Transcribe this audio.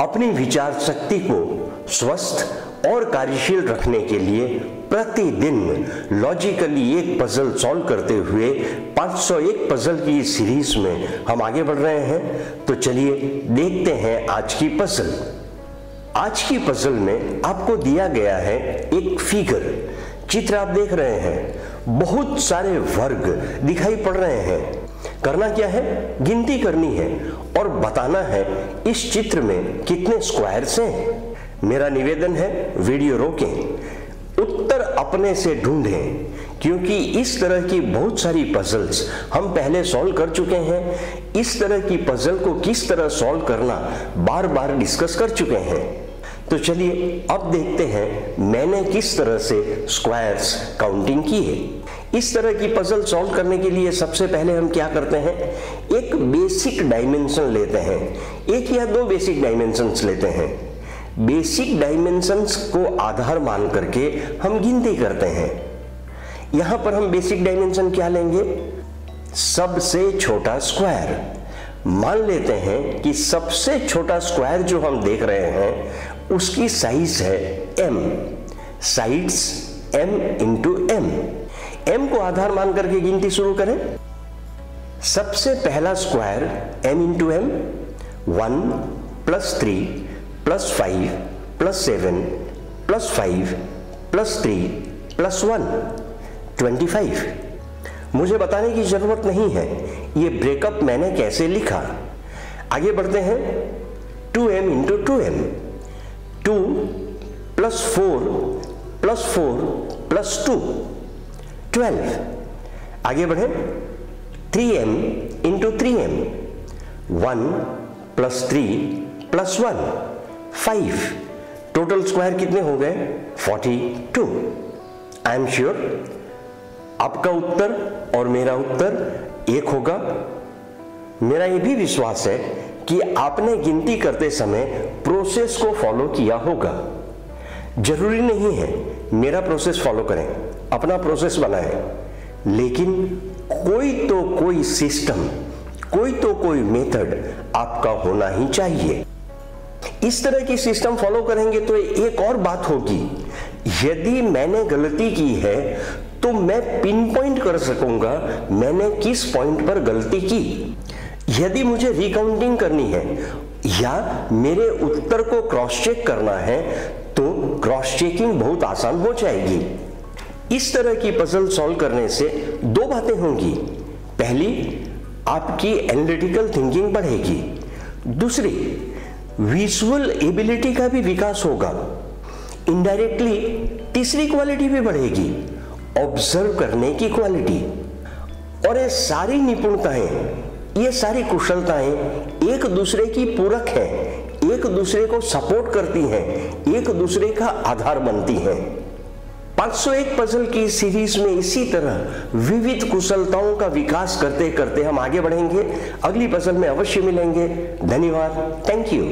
अपनी विचार शक्ति को स्वस्थ और कार्यशील रखने के लिए प्रतिदिन लॉजिकली एक पजल सॉल्व करते हुए 501 पजल की सीरीज़ में हम आगे बढ़ रहे हैं। तो चलिए देखते हैं आज की पजल आज की पजल में आपको दिया गया है एक फिगर चित्र आप देख रहे हैं। बहुत सारे वर्ग दिखाई पड़ रहे हैं। करना क्या है? गिनती करनी है और बताना है इस चित्र में कितने स्क्वायर्स हैं। मेरा निवेदन है, वीडियो रोकें। उत्तर अपने से ढूंढें, क्योंकि इस तरह की बहुत सारी पजल्स हम पहले सॉल्व कर चुके हैं। इस तरह की पजल को किस तरह सॉल्व करना बार बार डिस्कस कर चुके हैं। तो चलिए, अब देखते हैं मैंने किस तरह से स्क्वायर्स काउंटिंग की है। इस तरह की पजल सॉल्व करने के लिए सबसे पहले हम क्या करते हैं? एक बेसिक डायमेंशन लेते हैं। एक या दो बेसिक डायमेंशंस लेते हैं। बेसिक डायमेंशंस को आधार मान करके हम गिनती करते हैं। यहाँ पर हम बेसिक डायमेंशन क्या लेंगे? सबसे छोटा स्क्वायर मान लेते हैं कि सबसे छोटा स्क्वायर जो हम देख रहे हैं, उसकी साइज़ है m sides m into M m को आधार मान करके गिनती शुरू करें। सबसे पहला square M into M one plus three plus five plus seven plus five plus three plus one twenty five मुझे बताने की ज़रूरत नहीं है, ये ब्रेकअप मैंने कैसे लिखा? आगे बढ़ते हैं। Two M into two M two plus four plus four plus two twelve. आगे बढ़े। Three M into three M. One plus three plus one five total square कितने हो गए? Forty two I am sure आपका उत्तर और मेरा उत्तर एक होगा। मेरा यह भी विश्वास है कि आपने गिनती करते समय प्रोसेस को फॉलो किया होगा। ज़रूरी नहीं है। मेरा प्रोसेस फॉलो करें, अपना प्रोसेस बनाएँ। लेकिन कोई तो कोई सिस्टम कोई तो कोई मेथड आपका होना ही चाहिए। इस तरह की सिस्टम फॉलो करेंगे तो एक और बात होगी। यदि मैंने गलती की है तो मैं पिन पॉइंट कर सकूँगा मैंने किस पॉइंट पर गलती की। यदि मुझे रिकाउंटिंग करनी है या मेरे उत्तर को क्रॉस चेक करना है तो क्रॉस चेकिंग बहुत आसान हो जाएगी। इस तरह की पजल सॉल्व करने से दो बातें होंगी। पहली, आपकी एनालिटिकल थिंकिंग बढ़ेगी। दूसरी विजुअल एबिलिटी का भी विकास होगा। इनडायरेक्टली तीसरी क्वालिटी भी बढ़ेगी। ऑब्ज़र्व करने की क्वालिटी और ये सारी निपुणताएँ, ये सारी कुशलताएँ एक दूसरे की पूरक हैं। एक दूसरे को सपोर्ट करती हैं, एक दूसरे का आधार बनती हैं। 501 पजल की सीरीज़ में इसी तरह विविध कुशलताओं का विकास करते करते हम आगे बढ़ेंगे। अगली पजल में अवश्य मिलेंगे। धन्यवाद। Thank you